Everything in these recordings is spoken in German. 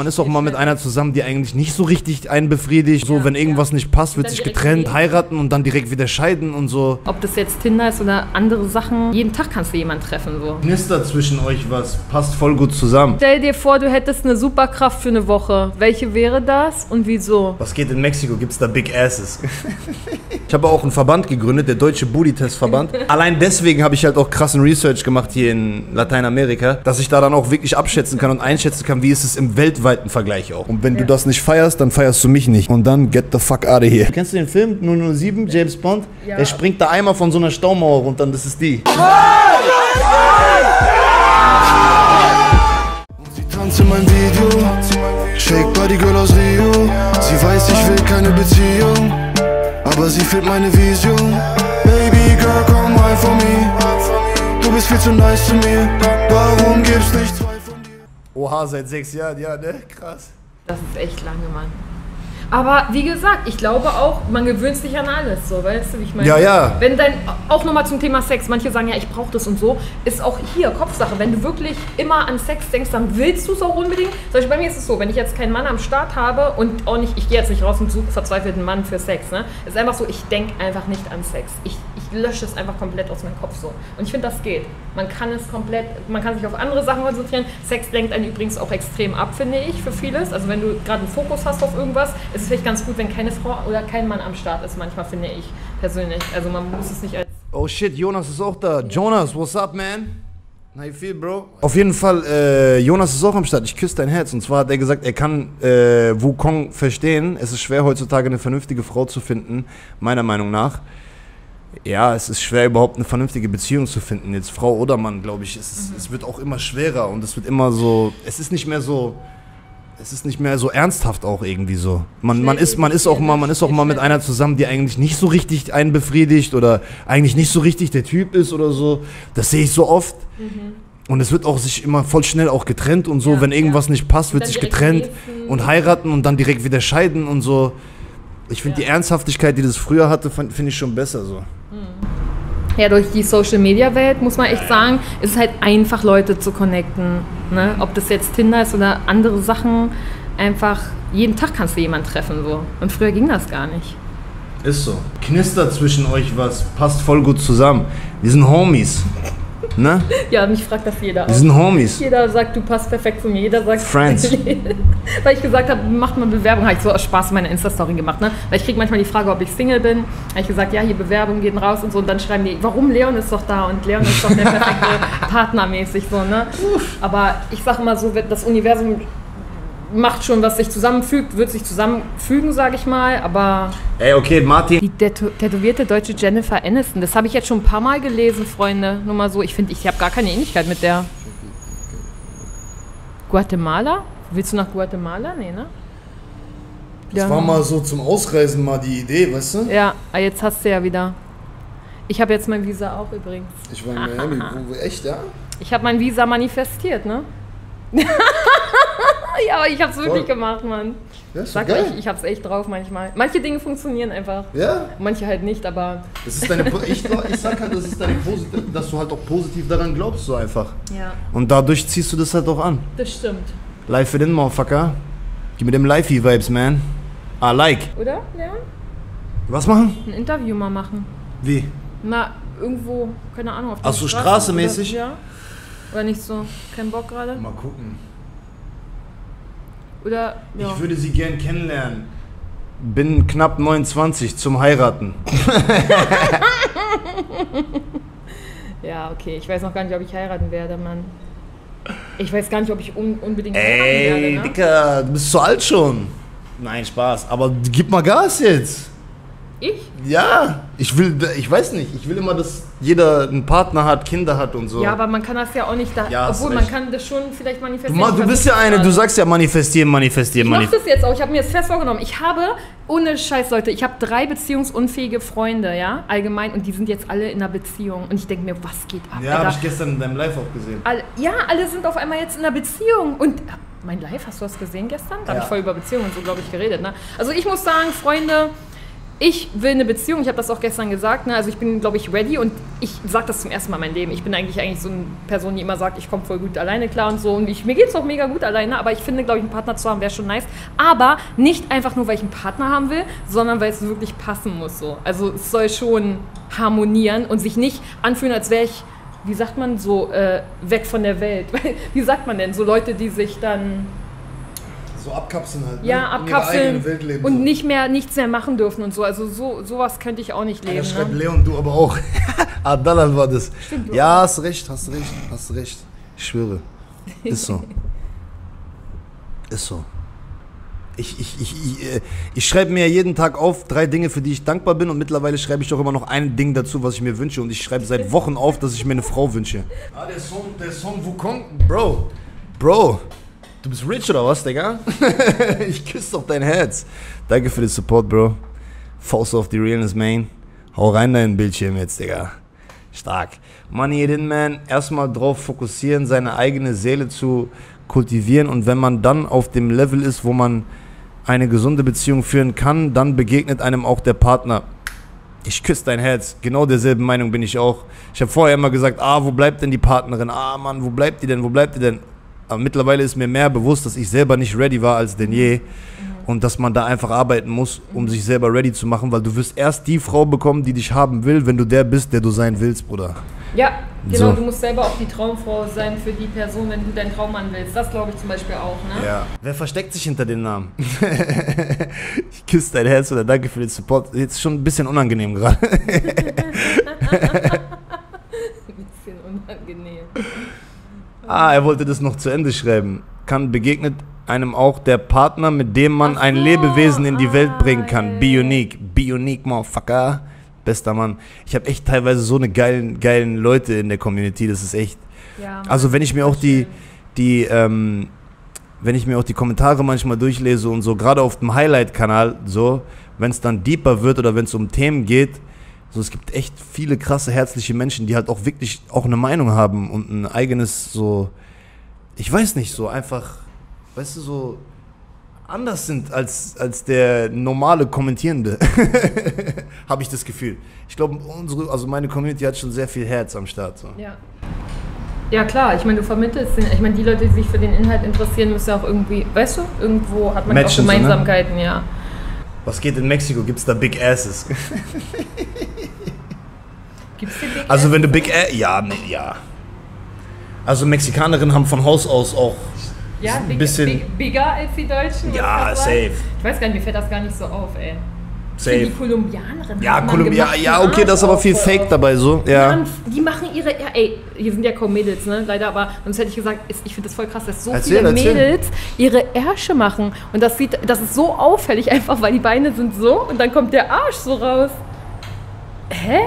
Man ist auch mal mit einer zusammen, die eigentlich nicht so richtig einen befriedigt. So, Ja, wenn irgendwas ja. nicht passt, wird sich getrennt, gehen. heiraten und dann direkt wieder scheiden und so. Ob das jetzt Tinder ist oder andere Sachen, jeden Tag kannst du jemanden treffen. So. Knistert zwischen euch was, passt voll gut zusammen. Stell dir vor, du hättest eine Superkraft für eine Woche. Welche wäre das und wieso? Was geht in Mexiko? Gibt's da Big Asses? ich habe auch einen Verband gegründet, der Deutsche Booty Test Verband. Allein deswegen habe ich halt auch krassen Research gemacht hier in Lateinamerika, dass ich da dann auch wirklich abschätzen kann und einschätzen kann, wie ist es im weltweiten Vergleich auch. Und wenn du das nicht feierst, dann feierst du mich nicht. Und dann get the fuck out of here. Kennst du den Film 007, James Bond? Ja. Der springt da einmal von so einer Staumauer runter und das ist die. Sie tanzt in mein Video, Shake Body Girl aus Rio. Sie weiß, ich will keine Beziehung, aber sie fehlt meine Vision. Baby Girl, komm rein for me. Du bist viel zu nice zu mir, warum gibt's nicht zwei? Oha, seit sechs Jahren, ja, ne? Krass. Das ist echt lange, Mann. Aber wie gesagt, ich glaube auch, man gewöhnt sich an alles, so, weißt du, wie ich meine? Ja, ja. Wenn dein, auch nochmal zum Thema Sex, manche sagen ja, ich brauche das und so, ist auch hier Kopfsache. Wenn du wirklich immer an Sex denkst, dann willst du es auch unbedingt. Zum Beispiel bei mir ist es so, wenn ich jetzt keinen Mann am Start habe und auch nicht, ich gehe jetzt nicht raus und suche verzweifelten Mann für Sex, ne? ist einfach so, ich denke einfach nicht an Sex. Ich, ich lösche es einfach komplett aus meinem Kopf so. Und ich finde, das geht. Man kann es komplett, man kann sich auf andere Sachen konzentrieren. Sex lenkt einen übrigens auch extrem ab, finde ich, für vieles. Also wenn du gerade einen Fokus hast auf irgendwas, ist es vielleicht ganz gut, wenn keine Frau oder kein Mann am Start ist, manchmal finde ich persönlich. Also man muss es nicht als Oh shit, Jonas ist auch da. Jonas, what's up, man? How you feel, bro? Auf jeden Fall, äh, Jonas ist auch am Start. Ich küsse dein Herz. Und zwar hat er gesagt, er kann äh, Wukong verstehen. Es ist schwer heutzutage eine vernünftige Frau zu finden, meiner Meinung nach. Ja, es ist schwer überhaupt eine vernünftige Beziehung zu finden. Jetzt Frau oder Mann, glaube ich. Es, ist, es wird auch immer schwerer und es wird immer so. Es ist nicht mehr so. Es ist nicht mehr so ernsthaft auch irgendwie so. Man, man ist, man ist auch mal, man ist auch mal mit einer zusammen, die eigentlich nicht so richtig einen befriedigt oder eigentlich nicht so richtig der Typ ist oder so. Das sehe ich so oft. Und es wird auch sich immer voll schnell auch getrennt und so. Ja, Wenn irgendwas ja. nicht passt, wird sich getrennt und heiraten und dann direkt wieder scheiden und so. Ich finde Ja. die Ernsthaftigkeit, die das früher hatte, finde ich schon besser so. Ja, durch die Social Media Welt muss man echt sagen, ist es halt einfach Leute zu connecten. Ne? Ob das jetzt Tinder ist oder andere Sachen, einfach jeden Tag kannst du jemanden treffen so. Und früher ging das gar nicht. Ist so. Knistert zwischen euch was, passt voll gut zusammen. Wir sind Homies. Ne? Ja, mich fragt das jeder. Wir sind Homies. Jeder sagt, du passt perfekt zu mir. Jeder sagt, Friends. Weil ich gesagt habe, macht mal Bewerbung, habe ich so aus Spaß in meiner Insta-Story gemacht. Ne? Weil ich kriege manchmal die Frage, ob ich Single bin. Habe ich gesagt, ja, hier Bewerbungen gehen raus und so. Und dann schreiben die, warum Leon ist doch da und Leon ist doch der perfekte Partner mäßig so. Ne? Aber ich sage immer so, wird das Universum macht schon, was sich zusammenfügt, wird sich zusammenfügen, sage ich mal. Aber Ey, okay, Martin. die tätow- tätowierte deutsche Jennifer Aniston, das habe ich jetzt schon ein paar Mal gelesen, Freunde. Nur mal so, ich finde, ich habe gar keine Ähnlichkeit mit der. Guatemala? Willst du nach Guatemala? Nee, ne? Das war mal so zum Ausreisen mal die Idee, weißt du? Ja, ah, jetzt hast du ja wieder. Ich habe jetzt mein Visa auch übrigens. Ich war in Miami. Wo, echt, ja? Ich habe mein Visa manifestiert, ne? ja, aber ich habe es wirklich Voll. gemacht, Mann. Ja, Sag doch euch, geil. ich habe es echt drauf manchmal. Manche Dinge funktionieren einfach. Ja? Manche halt nicht, aber Das ist deine, ich, ich sag halt, das ist deine dass du halt auch positiv daran glaubst, so einfach. ja, Und dadurch ziehst du das halt auch an. das stimmt. Live it in, Motherfucker. Gib mir dem Lifey-Vibes, man. I like. Oder, Leon? Was machen? Ein Interview mal machen. Wie? Na, irgendwo, keine Ahnung, auf der Ach so, Straße straßemäßig? Oder, ja. Oder nicht so, kein Bock gerade? Mal gucken. Oder, ja. Ich würde sie gern kennenlernen. Bin knapp 29 zum Heiraten. ja, okay, ich weiß noch gar nicht, ob ich heiraten werde, Mann. Ich weiß gar nicht, ob ich un unbedingt Ey, heiraten werde, ne? Dicker, du bist zu alt schon. Nein, Spaß. Aber gib mal Gas jetzt. Ich? Ja, ich will, ich weiß nicht, ich will immer, dass jeder einen Partner hat, Kinder hat und so. Ja, aber man kann das ja auch nicht da. Ja, obwohl man kann das schon vielleicht du, manifestieren. ma, du Ich bist ja eine, du sagst ja manifestieren, manifestieren, Ich mach manifestieren. das jetzt auch. Ich habe mir das fest vorgenommen. Ich habe, ohne Scheiß, Leute, ich habe drei beziehungsunfähige Freunde, ja, allgemein, und die sind jetzt alle in einer Beziehung. Und ich denke mir, was geht ab? Ja, habe ich gestern in deinem Live auch gesehen. Alle, ja, alle sind auf einmal jetzt in einer Beziehung. Und äh, mein Live, hast du das gesehen gestern? Da habe Ja. ich voll über Beziehungen und so, glaube ich, geredet. Ne? Also ich muss sagen, Freunde, ich will eine Beziehung, ich habe das auch gestern gesagt, ne? also ich bin, glaube ich, ready und ich sage das zum ersten Mal in meinem Leben. Ich bin eigentlich eigentlich so eine Person, die immer sagt, ich komme voll gut alleine klar und so und ich, mir geht es auch mega gut alleine, aber ich finde, glaube ich, einen Partner zu haben wäre schon nice. Aber nicht einfach nur, weil ich einen Partner haben will, sondern weil es wirklich passen muss so. Also es soll schon harmonieren und sich nicht anfühlen, als wäre ich, wie sagt man, so äh, weg von der Welt. wie sagt man denn, so Leute, die sich dann So abkapseln halt. ja, ne? In ihrer abkapseln eigenen Welt leben, und so. nicht mehr nichts mehr machen dürfen und so. Also so sowas könnte ich auch nicht Ja, leben. schreibt Ne? Leon, du aber auch. ah, dann war das. Stimmt, du ja, hast recht, hast recht, hast recht. Ich schwöre. Ist so. Ist so. Ich, ich, ich, ich, äh, ich schreibe mir jeden Tag auf drei Dinge, für die ich dankbar bin und mittlerweile schreibe ich doch immer noch ein Ding dazu, was ich mir wünsche und ich schreibe seit Wochen auf, dass ich mir eine Frau wünsche. Ah, der Song, der Song Wukong, Bro, Bro, du bist rich oder was, Digga? ich küsse doch dein Herz. Danke für den Support, Bro. Faust auf die Realness, Main. Hau rein dein Bildschirm jetzt, Digga. Stark. Money in, man. Erstmal drauf fokussieren, seine eigene Seele zu kultivieren und wenn man dann auf dem Level ist, wo man eine gesunde Beziehung führen kann, dann begegnet einem auch der Partner. Ich küsse dein Herz. Genau derselben Meinung bin ich auch. Ich habe vorher immer gesagt, ah, wo bleibt denn die Partnerin? Ah, Mann, wo bleibt die denn? Wo bleibt die denn? Aber mittlerweile ist mir mehr bewusst, dass ich selber nicht ready war als denn je. Und dass man da einfach arbeiten muss, um sich selber ready zu machen, weil du wirst erst die Frau bekommen, die dich haben will, wenn du der bist, der du sein willst, Bruder. Ja, genau. So. Du musst selber auch die Traumfrau sein für die Person, wenn du deinen Traummann willst. Das glaube ich zum Beispiel auch. Ne? Ja. Wer versteckt sich hinter dem Namen? ich küsse dein Herz oder danke für den Support. Jetzt schon ein bisschen unangenehm gerade. Ein bisschen unangenehm. Ah, er wollte das noch zu Ende schreiben. Kann begegnet einem auch der Partner, mit dem man Ach ein so, Lebewesen in die Welt ah, bringen ja, kann. Be unique. Be unique, motherfucker. Bester Mann. Ich habe echt teilweise so eine geilen, geilen Leute in der Community. Das ist echt. Ja, Also wenn ich mir auch die, die, ähm, wenn ich mir auch die Kommentare manchmal durchlese und so, gerade auf dem Highlight-Kanal, so, wenn es dann deeper wird oder wenn es um Themen geht, so, es gibt echt viele krasse, herzliche Menschen, die halt auch wirklich auch eine Meinung haben und ein eigenes, so, ich weiß nicht, so einfach, weißt du, so anders sind als, als der normale Kommentierende. Habe ich das Gefühl. Ich glaube, unsere, also meine Community hat schon sehr viel Herz am Start. So. Ja. Ja klar, ich meine, du vermittelst den, ich meine, die Leute, die sich für den Inhalt interessieren, müssen ja auch irgendwie, weißt du, irgendwo hat man ja auch Matchen so, ne? Gemeinsamkeiten, ja. Was geht in Mexiko? Gibt's da Big Asses? Gibt's die Big Also wenn du Big Ass... Ja, ne, ja. Also Mexikanerinnen haben von Haus aus auch ja, ein big, bisschen... big, bigger als die Deutschen? Ja, safe. Ich weiß gar nicht, mir fällt das gar nicht so auf, ey. Ich Safe. Die Kolumbianerinnen Ja, haben einen Kolumbia, gemachten ja, okay, da ist aber viel Fake dabei, so, Die, ja. machen, die machen ihre, ja, ey, hier sind ja kaum Mädels, ne, leider, aber sonst hätte ich gesagt, ich finde das voll krass, dass so Erzähl, viele erzähl. Mädels ihre Ärsche machen und das sieht, das ist so auffällig einfach, weil die Beine sind so und dann kommt der Arsch so raus. Hä?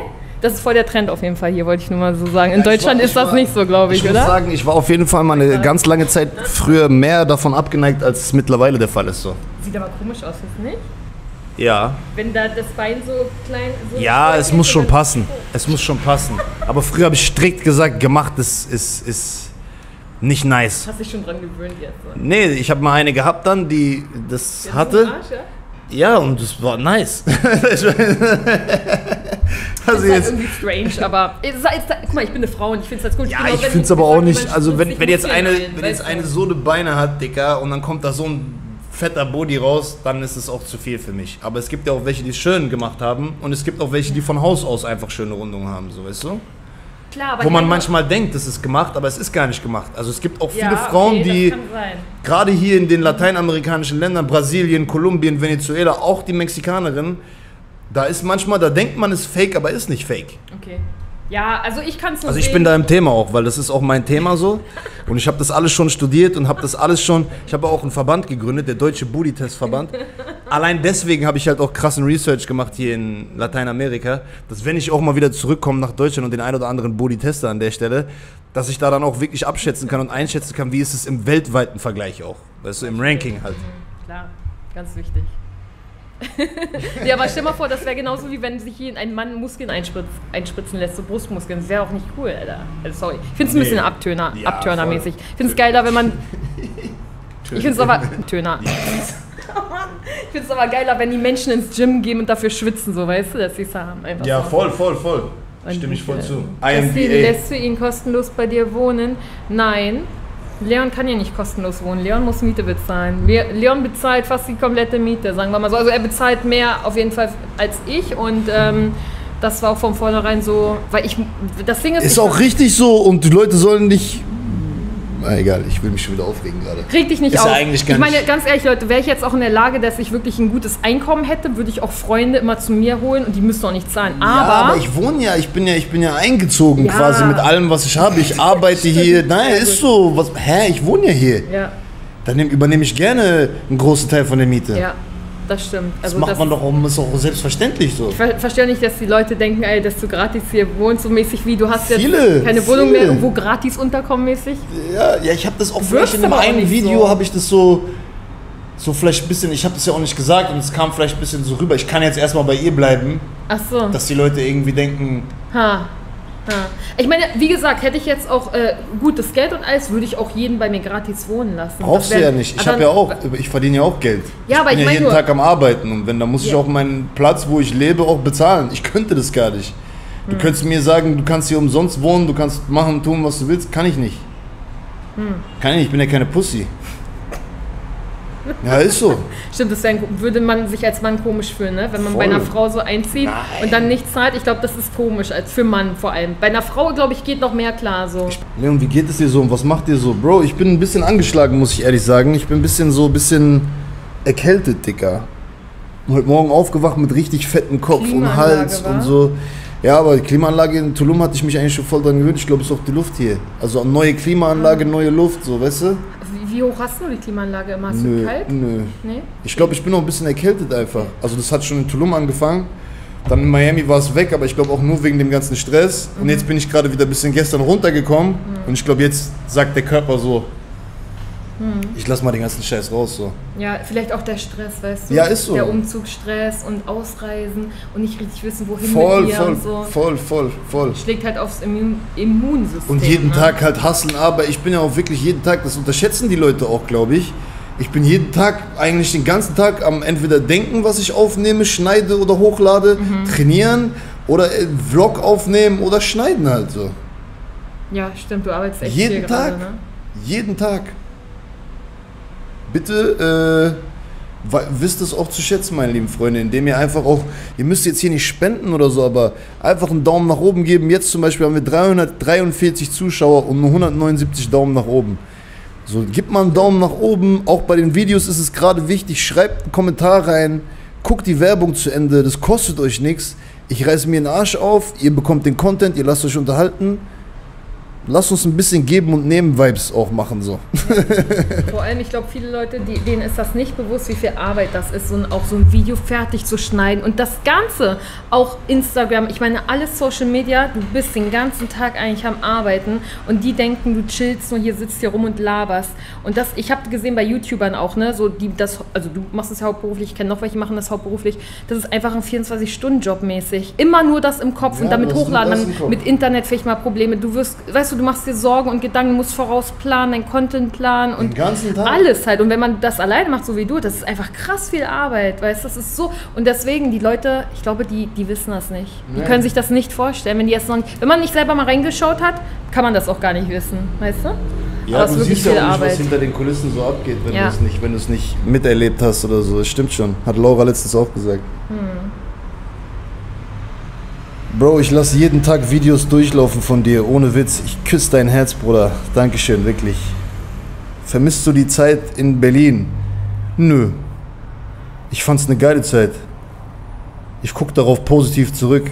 Das ist voll der Trend auf jeden Fall hier, wollte ich nur mal so sagen. In Ja, ich Deutschland war- ist ich das war- nicht so, glaube ich, Ich muss oder? sagen, ich war auf jeden Fall mal eine ganz lange Zeit früher mehr davon abgeneigt, als es mittlerweile der Fall ist, so. Sieht aber komisch aus, ist nicht? Ja. Wenn da das Bein so klein so Ja, es muss schon passen. Es muss schon passen. Aber früher habe ich strikt gesagt, gemacht ist, ist, ist nicht nice. Hast dich schon dran gewöhnt jetzt. So. Nee, ich habe mal eine gehabt dann, die das Ja, das hatte. Arsch, ja? Ja, und das war nice. Das also ist halt jetzt. irgendwie strange, aber es, guck mal, ich bin eine Frau und ich finde es halt gut. Ja, ich wenn finde es du aber auch nicht. Also wenn, wenn jetzt eine, wenn jetzt du? eine so eine Beine hat, Dicker, und dann kommt da so ein fetter Body raus, dann ist es auch zu viel für mich. Aber es gibt ja auch welche, die es schön gemacht haben und es gibt auch welche, die von Haus aus einfach schöne Rundungen haben, so weißt du? Klar, aber Wo man manchmal denkt, das ist gemacht, aber es ist gar nicht gemacht. Also es gibt auch viele ja, Frauen, okay, die gerade hier in den lateinamerikanischen Ländern, Brasilien, Kolumbien, Venezuela, auch die Mexikanerinnen, da ist manchmal, da denkt man, es ist fake, aber ist nicht fake. Okay. Ja, also ich kann es Also ich sehen. bin da im Thema auch, weil das ist auch mein Thema so. Und ich habe das alles schon studiert und habe das alles schon. Ich habe auch einen Verband gegründet, der Deutsche Booty Test Verband. Allein deswegen habe ich halt auch krassen Research gemacht hier in Lateinamerika, dass wenn ich auch mal wieder zurückkomme nach Deutschland und den ein oder anderen Booty teste an der Stelle, dass ich da dann auch wirklich abschätzen kann und einschätzen kann, wie ist es im weltweiten Vergleich auch. Weißt du, im Ranking halt. Klar, ganz wichtig. ja, aber stell mal vor, das wäre genauso wie wenn sich hier ein Mann Muskeln einspritz, einspritzen lässt, so Brustmuskeln. Das wäre auch nicht cool, Alter. Also, sorry. Ich finde es ein Nee. bisschen Abtöner, Ja, Abtörnermäßig. Ich finde es geiler, wenn man. Ich finde es aber. Töner. Mann, finde es aber geiler, wenn die Menschen ins Gym gehen und dafür schwitzen, so weißt du, dass sie es haben. Einfach Ja, so. voll, voll, voll. Und Stimme ich voll zu. IMBA. lässt du ihn kostenlos bei dir wohnen? Nein. Leon kann ja nicht kostenlos wohnen. Leon muss Miete bezahlen. Le Leon bezahlt fast die komplette Miete, sagen wir mal so. Also er bezahlt mehr auf jeden Fall als ich und ähm, das war auch von vornherein so, weil ich, das Ding ist, Ist auch richtig so und die Leute sollen nicht. Na egal, ich will mich schon wieder aufregen gerade. Reg dich nicht Ist ja auf. eigentlich gar ich meine, ganz ehrlich, Leute, wäre ich jetzt auch in der Lage, dass ich wirklich ein gutes Einkommen hätte, würde ich auch Freunde immer zu mir holen und die müssten auch nicht zahlen. Aber, ja, aber ich wohne ja, ich bin ja, ich bin ja eingezogen Ja. quasi mit allem, was ich habe. Ich arbeite hier. Nein, ist so. Was, hä, ich wohne ja hier. ja, Dann nehm, übernehme ich gerne einen großen Teil von der Miete. ja, das stimmt. Das Also macht man doch auch, ist auch selbstverständlich so. Ich ver verstehe nicht, dass die Leute denken, ey, dass du gratis hier wohnst, so mäßig wie du hast jetzt Viele, keine Wohnung mehr viele. irgendwo gratis unterkommen mäßig. Ja, ja ich habe das auch vielleicht in einen nicht Video, so. habe ich das so, so vielleicht ein bisschen, ich habe das ja auch nicht gesagt und es kam vielleicht ein bisschen so rüber. Ich kann jetzt erstmal bei ihr bleiben, Ach so. dass die Leute irgendwie denken, Ha. Ha. Ich meine, wie gesagt, hätte ich jetzt auch äh, gutes Geld und alles, würde ich auch jeden bei mir gratis wohnen lassen. brauchst du ja nicht. Ich aber habe ja auch, ich verdiene ja auch Geld. Ja, aber ich bin ich ja jeden Tag am Arbeiten und wenn, dann muss ich Ja. auch meinen Platz, wo ich lebe, auch bezahlen. Ich könnte das gar nicht. Hm. Du könntest mir sagen, du kannst hier umsonst wohnen, du kannst machen, tun, was du willst. Kann ich nicht. Hm. Kann ich nicht, ich bin ja keine Pussy. Ja, ist so. Stimmt, das ein- würde man sich als Mann komisch fühlen, ne? wenn man bei Voll. einer Frau so einzieht und dann nichts zahlt. Ich glaube, das ist komisch, als für Mann vor allem. Bei einer Frau, glaube ich, geht noch mehr klar so. Leon, wie geht es dir so und was macht dir so? Bro, ich bin ein bisschen angeschlagen, muss ich ehrlich sagen. Ich bin ein bisschen so, ein bisschen erkältet, Dicker. Heute Morgen aufgewacht mit richtig fettem Kopf und Hals wa? und so. Ja, aber die Klimaanlage in Tulum hatte ich mich eigentlich schon voll dran gewöhnt. Ich glaube, es ist auch die Luft hier. Also eine neue Klimaanlage, neue Luft, so, weißt du? Wie, hoch hast du die Klimaanlage immer? Hast du Nö, kalt? nö. Nee? Ich glaube, ich bin noch ein bisschen erkältet einfach. Also das hat schon in Tulum angefangen. Dann in Miami war es weg, aber ich glaube auch nur wegen dem ganzen Stress. Und jetzt bin ich gerade wieder ein bisschen gestern runtergekommen. Und ich glaube, jetzt sagt der Körper so, ich lass mal den ganzen Scheiß raus. So. Ja, vielleicht auch der Stress, weißt du? Ja, ist so. Der Umzugsstress und Ausreisen und nicht richtig wissen, wohin Voll, mit dir voll, und so. voll, voll, voll. Schlägt halt aufs Immun Immunsystem. Und jeden ne? Tag halt hasseln, aber ich bin ja auch wirklich jeden Tag, das unterschätzen die Leute auch, glaube ich. Ich bin jeden Tag, eigentlich den ganzen Tag am entweder denken, was ich aufnehme, schneide oder hochlade, Mhm. trainieren oder äh, Vlog aufnehmen oder schneiden halt so. Ja, stimmt, du arbeitest echt Jeden viel gerade, Tag. ne? Jeden Tag. Bitte äh, wisst es auch zu schätzen, meine lieben Freunde, indem ihr einfach auch, ihr müsst jetzt hier nicht spenden oder so, aber einfach einen Daumen nach oben geben. Jetzt zum Beispiel haben wir 343 Zuschauer und nur 179 Daumen nach oben. So, gebt mal einen Daumen nach oben. Auch bei den Videos ist es gerade wichtig. Schreibt einen Kommentar rein. Guckt die Werbung zu Ende. Das kostet euch nichts. Ich reiße mir den Arsch auf. Ihr bekommt den Content. Ihr lasst euch unterhalten. Lasst uns ein bisschen geben und nehmen Vibes auch machen so. Vor allem, ich glaube, viele Leute, die, denen ist das nicht bewusst, wie viel Arbeit das ist, so ein, auch so ein Video fertig zu schneiden. Und das Ganze, auch Instagram, ich meine, alles Social Media, du bist den ganzen Tag eigentlich am Arbeiten und die denken, du chillst nur hier, sitzt hier rum und laberst. Und das, ich habe gesehen bei YouTubern auch, ne, so die das, also du machst es hauptberuflich, ich kenne noch welche, machen das hauptberuflich. Das ist einfach ein 24-Stunden-Job mäßig. Immer nur das im Kopf Ja, und damit hochladen, dann mit Internet vielleicht mal Probleme. Du wirst, weißt du, du machst dir Sorgen und Gedanken, du musst vorausplanen, dein Content planen und Den ganzen Tag? alles halt. Und wenn man das alleine macht, so wie du, das ist einfach krass viel Arbeit, weißt du, das ist so. Und deswegen, die Leute, ich glaube, die, die wissen das nicht. Die Nee. können sich das nicht vorstellen. Wenn die jetzt noch nicht, wenn man nicht selber mal reingeschaut hat, kann man das auch gar nicht wissen, weißt du? Ja, Aber du siehst ja auch nicht, Arbeit. was hinter den Kulissen so abgeht, wenn Ja. du es nicht, wenn du es nicht miterlebt hast oder so. Das stimmt schon. Hat Laura letztens auch gesagt. Hm. Bro, ich lasse jeden Tag Videos durchlaufen von dir, ohne Witz. Ich küsse dein Herz, Bruder. Dankeschön, wirklich. Vermisst du die Zeit in Berlin? Nö. Ich fand's eine geile Zeit. Ich guck darauf positiv zurück.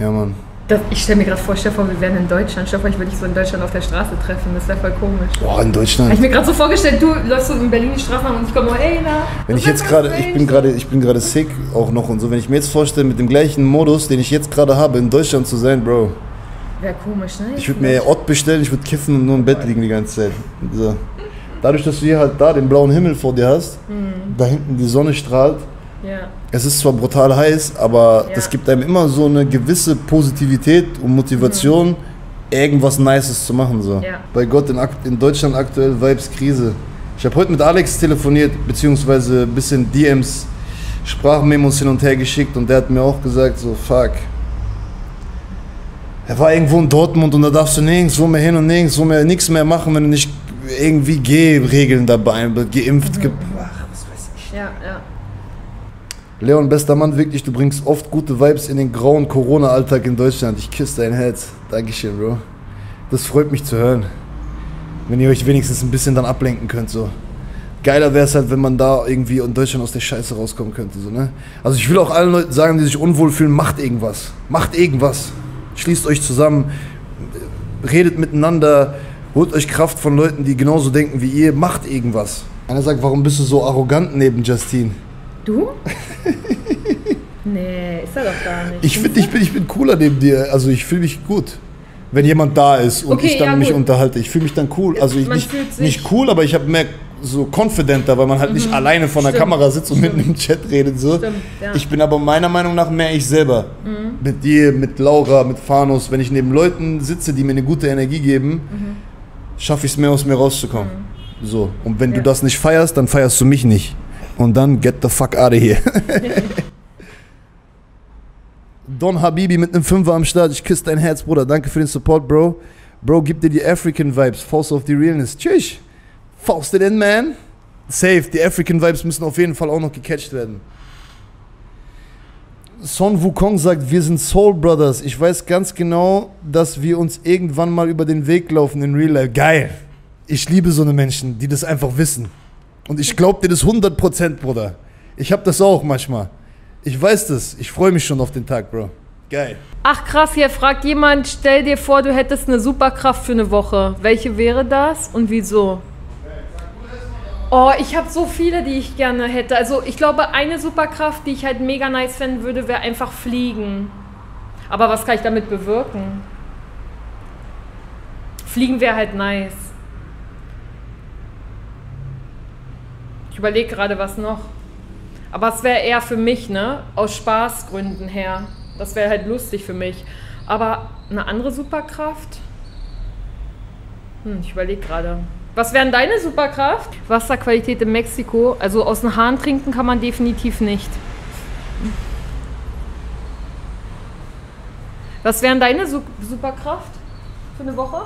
Ja, Mann. Das, ich stelle mir gerade vor, vor, wir wären in Deutschland. Vor, ich würde dich so in Deutschland auf der Straße treffen. Das wäre voll komisch. Boah, in Deutschland. ich mir gerade so vorgestellt, du läufst so in Berlin die Straße und ich komme so, ey, na. Wenn ich jetzt gerade, ich bin gerade, ich bin gerade sick auch noch und so. Wenn ich mir jetzt vorstelle, mit dem gleichen Modus, den ich jetzt gerade habe, in Deutschland zu sein, Bro. Wäre komisch, ne? Ich würde mir Ort bestellen, ich würde kiffen und nur im Bett liegen die ganze Zeit. So. Dadurch, dass du hier halt da den blauen Himmel vor dir hast, da hinten die Sonne strahlt. Ja. Es ist zwar brutal heiß, aber Ja. das gibt einem immer so eine gewisse Positivität und Motivation, irgendwas Nices zu machen. So. Ja. Bei Gott in, in Deutschland aktuell Vibes Krise. Ich habe heute mit Alex telefoniert, beziehungsweise ein bisschen DMs, Sprachmemos hin und her geschickt und der hat mir auch gesagt, so fuck. Er war irgendwo in Dortmund und da darfst du nirgendwo mehr hin und nirgendwo mehr nichts mehr machen, wenn du nicht irgendwie G-Regeln dabei bist, geimpft. Ge Ja, ja. Leon, bester Mann, wirklich, du bringst oft gute Vibes in den grauen Corona-Alltag in Deutschland. Ich küsse dein Herz. Dankeschön, Bro. Das freut mich zu hören. Wenn ihr euch wenigstens ein bisschen dann ablenken könnt, so. Geiler wäre es halt, wenn man da irgendwie in Deutschland aus der Scheiße rauskommen könnte, so, ne? Also ich will auch allen Leuten sagen, die sich unwohl fühlen, macht irgendwas. Macht irgendwas. Schließt euch zusammen, redet miteinander, holt euch Kraft von Leuten, die genauso denken wie ihr, macht irgendwas. Einer sagt, warum bist du so arrogant neben Justine? Du? nee, ist er doch gar nicht. Ich finde, ich bin, ich bin cooler neben dir. Also ich fühle mich gut. Wenn jemand da ist und Okay, ich dann ja, mich unterhalte. Ich fühle mich dann cool. Also ich nicht, Mhm. nicht cool, aber ich habe mehr so confidenter, weil man halt nicht alleine vor der. Kamera sitzt und Stimmt. mitten im Chat redet. So. Stimmt, ja. Mhm. Ich bin aber meiner Meinung nach mehr ich selber. Mit dir, mit Laura, mit Fanus. Wenn ich neben Leuten sitze, die mir eine gute Energie geben, Mhm. schaffe ich es mehr aus mir rauszukommen. So. Und wenn du Ja. das nicht feierst, dann feierst du mich nicht. Und dann get the fuck out of here. Don Habibi mit einem Fünfer am Start. Ich küsse dein Herz, Bruder. Danke für den Support, Bro. Bro, gib dir die African Vibes. Faust auf die Realness. Tschüss. Faust it in, man. Safe. Die African Vibes müssen auf jeden Fall auch noch gecatcht werden. Son Wukong sagt, wir sind Soul Brothers. Ich weiß ganz genau, dass wir uns irgendwann mal über den Weg laufen in Real Life. Geil. Ich liebe so eine Menschen, die das einfach wissen. Und ich glaube dir das 100%, Bruder. Ich habe das auch manchmal. Ich weiß das. Ich freue mich schon auf den Tag, Bro. Geil. Ach krass, hier fragt jemand, stell dir vor, du hättest eine Superkraft für eine Woche. Welche wäre das und wieso? Oh, ich habe so viele, die ich gerne hätte. Also ich glaube, eine Superkraft, die ich halt mega nice finden würde, wäre einfach fliegen. Aber was kann ich damit bewirken? Fliegen wäre halt nice. Ich überlege gerade, was noch. Aber es wäre eher für mich, ne? Aus Spaßgründen her. Das wäre halt lustig für mich. Aber eine andere Superkraft? Hm, ich überlege gerade. Was wäre denn deine Superkraft? Wasserqualität in Mexiko. Also aus den Haaren trinken kann man definitiv nicht. Was wäre denn deine Su Superkraft für eine Woche?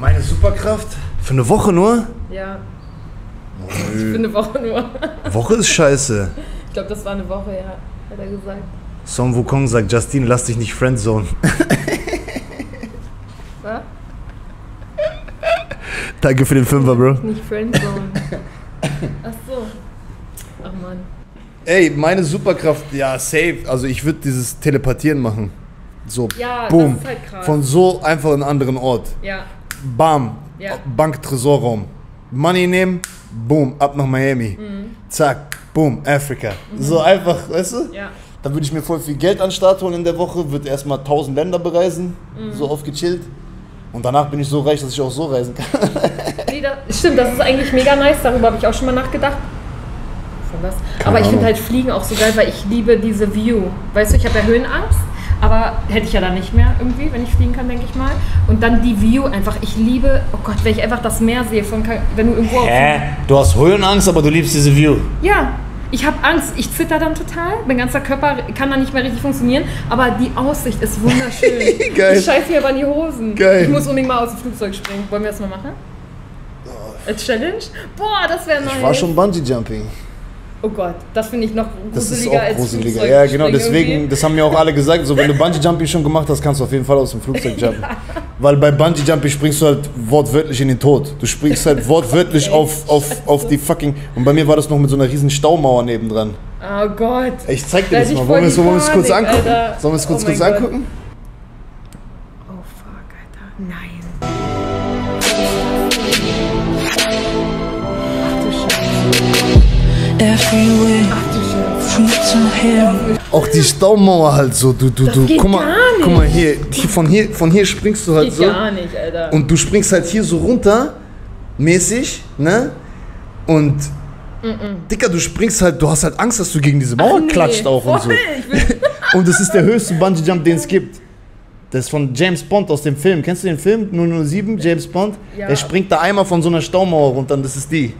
Meine Superkraft? Für eine Woche nur? Ja. Für eine Woche nur. Woche ist scheiße. Ich glaube, das war eine Woche, ja, hat er gesagt. Son Wukong sagt, Justine, lass dich nicht friendzone. Was? Danke für den Fünfer, Bro. Nicht Friendzone. Ach so. Ach man. Ey, meine Superkraft, ja, safe. Also ich würde dieses Telepathieren machen. So, Ja, boom. das ist halt krass. Von so einfach in einen anderen Ort. Ja. Bam. Ja. Bank-Tresorraum. Money nehmen, boom, ab nach Miami. Zack, boom, Afrika. So einfach, weißt du? Ja. Dann würde ich mir voll viel Geld an den Start holen in der Woche, würde erstmal 1000 Länder bereisen, so oft gechillt. Und danach bin ich so reich, dass ich auch so reisen kann. Nee, das, stimmt, das ist eigentlich mega nice. Darüber habe ich auch schon mal nachgedacht. Aber ich finde halt Fliegen auch so geil, weil ich liebe diese View. Weißt du, ich habe ja Höhenangst, aber hätte ich ja dann nicht mehr irgendwie, wenn ich fliegen kann, denke ich mal. Und dann die View einfach. Ich liebe, oh Gott, wenn ich einfach das Meer sehe, von, wenn du irgendwo auf Du hast Höhenangst, aber du liebst diese View. Ja, ich habe Angst. Ich zitter dann total. Mein ganzer Körper kann dann nicht mehr richtig funktionieren. Aber die Aussicht ist wunderschön. Geil. Ich scheiße mir aber in die Hosen. Geil. Ich muss unbedingt mal aus dem Flugzeug springen. Wollen wir das mal machen? Als Challenge? Boah, das wäre nice. Ich war schon Bungee Jumping. Oh Gott, das finde ich noch Das ist gruseliger auch gruseliger. Ja, genau, deswegen, irgendwie. das haben mir auch alle gesagt. So, wenn du Bungee Jumping schon gemacht hast, kannst du auf jeden Fall aus dem Flugzeug jumpen. Weil bei Bungee Jumping springst du halt wortwörtlich in den Tod. Du springst halt wortwörtlich auf, auf, auf die fucking. Und bei mir war das noch mit so einer riesen Staumauer nebendran. Oh Gott. Ich zeig dir Da das ich mal. Wollen wir es kurz angucken? Alter. Sollen wir es kurz, Oh kurz Gott. angucken? Oh fuck, Alter. Nein. Auch die Staumauer halt so. Du, du, du. geht Guck mal, gar guck mal hier, hier, von hier. Von hier springst du halt Geht so. gar nicht, Alter. Und du springst halt hier so runter, mäßig, ne? Und. Dicker, du springst halt, du hast halt Angst, dass du gegen diese Mauer Nee, klatscht auch und so. voll. Ich will, Und das ist der höchste Bungee-Jump, den es gibt. Das ist von James Bond aus dem Film. Kennst du den Film 007, James Bond? Ja. Er springt da einmal von so einer Staumauer runter und das ist die.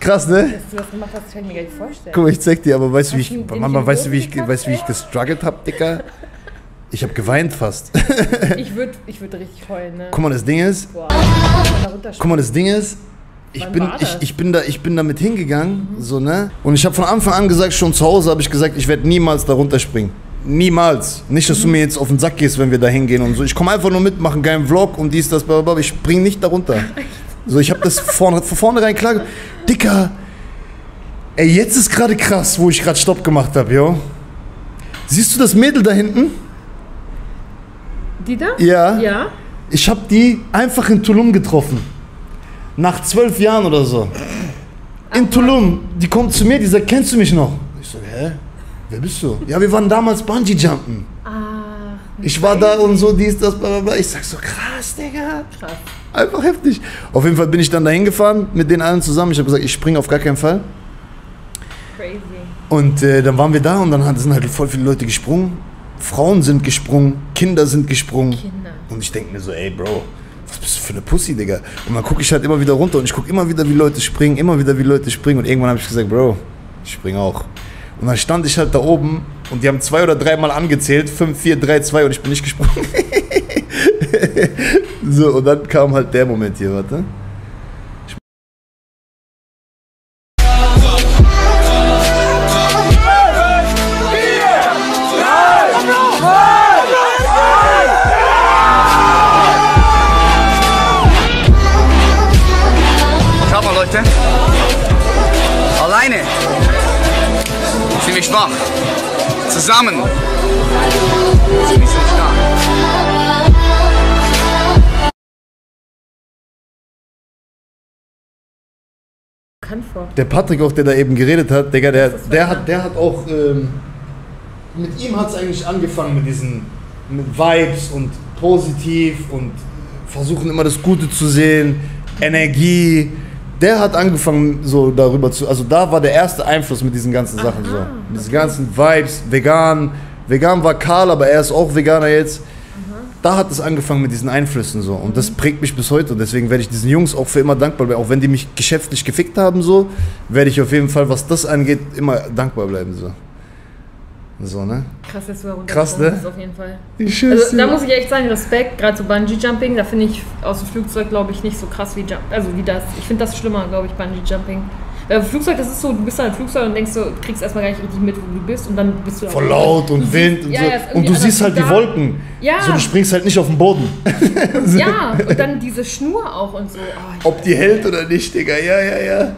Krass, ne? Dass du das gemacht hast, kann ich mir gar nicht vorstellen. Guck mal, ich zeig dir, aber weißt du, wie ich, den Mama, weißt du, wie ich, weißt wie ich gestruggelt hab, Dicker? Ich hab geweint fast. Ich würde ich würd richtig heulen, ne? Guck mal, das Ding ist, Boah, guck mal, das Ding ist, ich Wann bin, ich, ich bin da, ich bin damit hingegangen, so, ne? Und ich habe von Anfang an gesagt, schon zu Hause habe ich gesagt, ich werde niemals da runterspringen. Niemals. Nicht, dass du mir jetzt auf den Sack gehst, wenn wir da hingehen und so. Ich komme einfach nur mit, mache einen geilen Vlog und dies, das, bla, bla, bla. Ich spring nicht da runter. So, ich habe das vorne, von vornherein klar. Dicker, ey, jetzt ist gerade krass, wo ich gerade Stopp gemacht habe, yo. Siehst du das Mädel da hinten? Die da? Ja. Ja. Ich habe die einfach in Tulum getroffen. Nach zwölf Jahren oder so. In Tulum. Die kommt zu mir, die sagt, kennst du mich noch? Ich so, hä? Wer bist du? Ja, wir waren damals Bungee-Jumpen. Ah, Ich war da und so, dies, das, bla, bla, bla. Ich sag so, krass, Digga. krass. Einfach heftig. Auf jeden Fall bin ich dann dahin gefahren mit den allen zusammen. Ich habe gesagt, ich springe auf gar keinen Fall. Crazy. Und äh, dann waren wir da und dann sind halt voll viele Leute gesprungen. Frauen sind gesprungen, Kinder sind gesprungen. Kinder. Und ich denke mir so, ey Bro, was bist du für eine Pussy, Digga? Und dann gucke ich halt immer wieder runter und ich gucke immer wieder, wie Leute springen, immer wieder, wie Leute springen. Und irgendwann habe ich gesagt, Bro, ich spring auch. Und dann stand ich halt da oben und die haben zwei oder dreimal angezählt, 5, 4, 3, 2 und ich bin nicht gesprungen. so, und dann kam halt der Moment hier, warte. Schaut mal, Leute. Alleine wir schwach. Zusammen sind wir vor. Der Patrick auch, der da eben geredet hat, Digga, der, der, hat, der hat auch, ähm, mit ihm hat es eigentlich angefangen mit diesen mit Vibes und positiv und versuchen immer das Gute zu sehen, Energie. Der hat angefangen so darüber zu, also da war der erste Einfluss mit diesen ganzen Sachen so. Mit diesen ganzen Vibes, vegan. Vegan war Karl, aber er ist auch Veganer jetzt. Da hat es angefangen mit diesen Einflüssen so und das prägt mich bis heute und deswegen werde ich diesen Jungs auch für immer dankbar bleiben. Auch wenn die mich geschäftlich gefickt haben so, werde ich auf jeden Fall, was das angeht, immer dankbar bleiben so. So, ne? Krass, dass du da Krass, ne? bist, auf jeden Fall. Ich Also, da muss ich echt sagen, Respekt, gerade so Bungee-Jumping, da finde ich aus dem Flugzeug, glaube ich, nicht so krass wie Jump, also wie das. Ich finde das schlimmer, glaube ich, Bungee-Jumping. Weil im Flugzeug, das ist so, du bist da im Flugzeug und denkst so, du kriegst erstmal gar nicht richtig mit, wo du bist und dann bist du Voll laut und siehst- Wind und ja, so. und du siehst halt die Wolken. Ja. So, du springst halt nicht auf den Boden. Ja, und dann diese Schnur auch und so. Oh, Ob die hält oder nicht, Digga. Ja, ja, ja.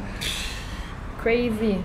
crazy.